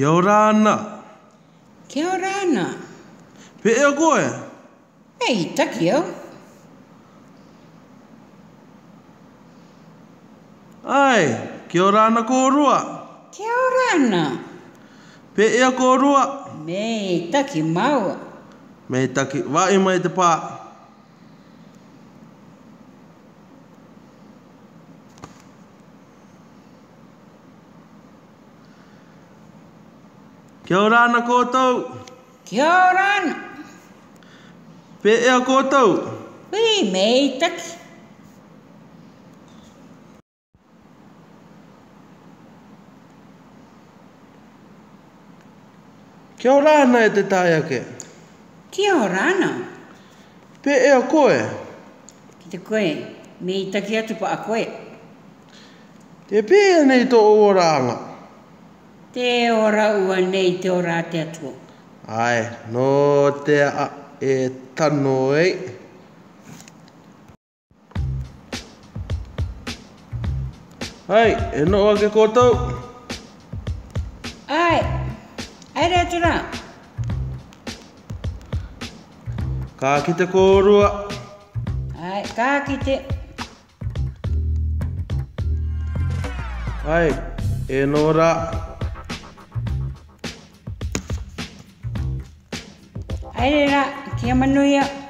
Kia ora ana. Kia ora ana. Pe ea koe? Ei, taki au. Ai, kia ora ana kō rua. Kia ora ana. Pe ea kō rua. Me taki mau. Me taki Wa wai mai te pā. Pā. Kia ora ana koutou. Kia ora ana. Pe ea koutou. Ui, mei taki. Kia ora ana e te tāia Kia ora ana. Pe ea koe. Ki te koe, mei taki atu pa a koe. Te pēnei tō ora anga te ora ua nei te ora te atua. Ai, no te a, e tano e. Ai, e no ake kotau. Ai, ai re atura. Ka kite kōrua. Ai, ka kite. Ai, e no ra. Ai, e no ra. I era, que ya